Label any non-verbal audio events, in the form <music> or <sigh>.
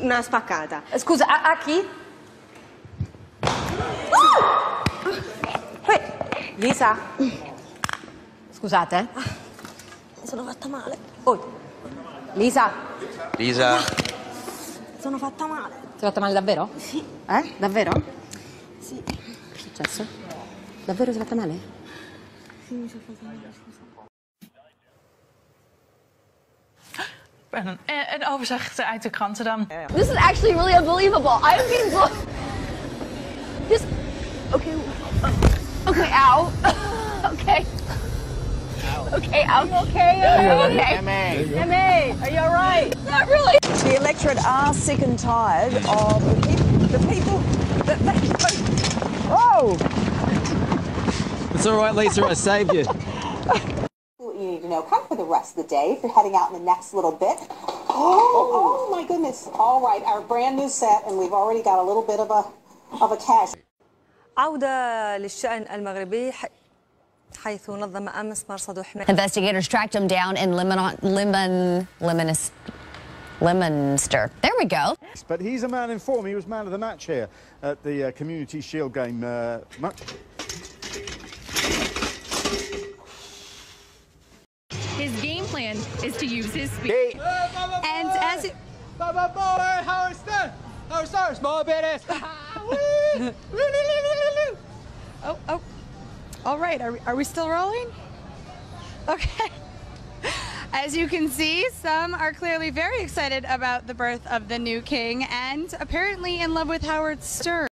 Una spaccata. Scusa, a, a chi? Poi, Lisa? Scusate. Mi sono fatta male. Oh, Lisa? Lisa, Sono fatta male. Ti è fatta male davvero? Sì. Eh? Davvero? Sì. Che è successo? Davvero ti è fatta male? Sì, mi sono fatta male, scusa. Een, eh, een overzicht uit de kranten dan. This is actually really unbelievable. I'm being blo- This. Okay. Okay. Ow. <laughs> okay. Okay. I'm okay. Okay. MA. MA. Are you all right? Not really. The electorate are sick and tired of the, peop- the people that they. Oh! It's all right, Lisa. I saved you. <laughs> what you need to know. Come for the rest of the day if you're heading out in the next little bit. Oh, oh my goodness. All right, our brand new set, and we've already got a little bit of a of a cash. عودة للشأن المغربي ح- حيث نظم أمس مرصد حماية Investigators tracked him down in Lemon, Lemon, Lemonis, Lemonster. There we go. But he's a man in form. He was man of the match here at the uh, Community Shield game. Uh, His game plan is to use his speed. And as it, Howard Stern. Howard Stern. Small bit oh, oh, all right. Are we, are we still rolling? Okay. <laughs> As you can see, some are clearly very excited about the birth of the new king and apparently in love with Howard Stern.